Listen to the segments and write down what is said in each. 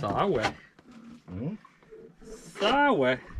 Ça ouais. Hum. Ça ouais. Et moi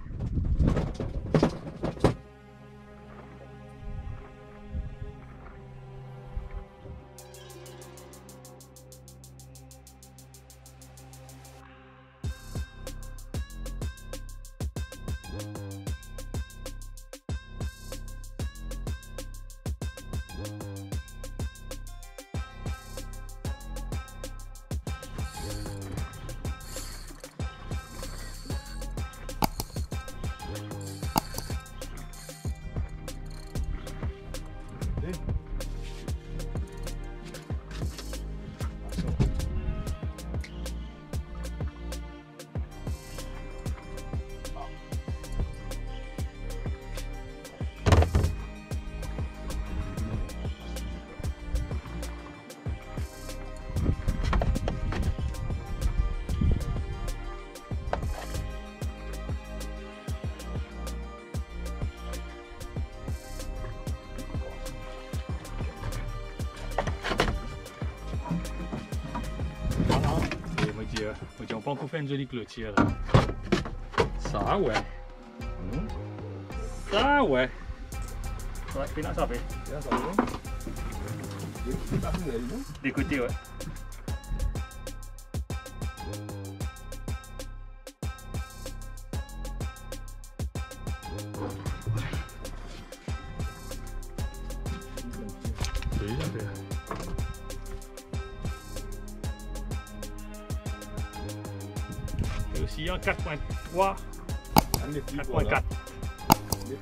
soon. Moi dire, on pas encore fait une jolie clôture. là. Ça ouais. Hum. Ça ouais. Ça fait. Ça Des côtés ouais. C'est déjà fait. Et aussi en 4.3, Un des plus 4.4. Les